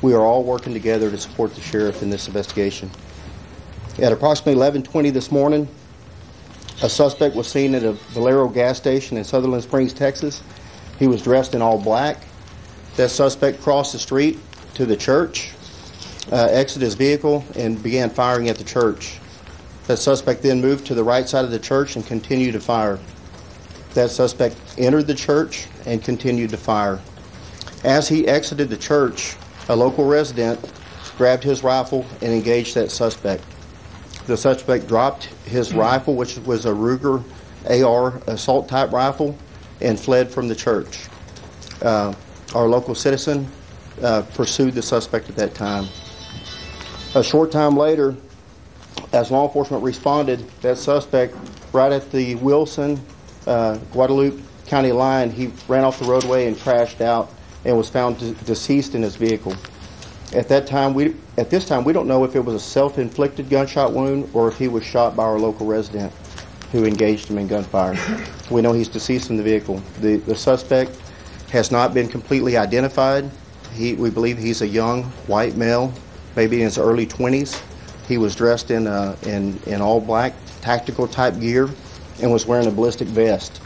We are all working together to support the sheriff in this investigation. At approximately 11:20 this morning, a suspect was seen at a Valero gas station in Sutherland Springs, Texas. He was dressed in all black. That suspect crossed the street to the church, uh, exited his vehicle, and began firing at the church. That suspect then moved to the right side of the church and continued to fire. That suspect entered the church and continued to fire. As he exited the church, a local resident grabbed his rifle and engaged that suspect. The suspect dropped his rifle, which was a Ruger AR assault type rifle, and fled from the church. Uh, our local citizen uh, pursued the suspect at that time. A short time later, as law enforcement responded, that suspect, right at the Wilson uh, Guadalupe County line, he ran off the roadway and crashed out and was found de- deceased in his vehicle. At that time, we at this time we don't know if it was a self-inflicted gunshot wound or if he was shot by our local resident who engaged him in gunfire. we know he's deceased in the vehicle. The the suspect has not been completely identified. He, we believe he's a young white male, maybe in his early 20s. He was dressed in, uh, in, in all black tactical type gear and was wearing a ballistic vest.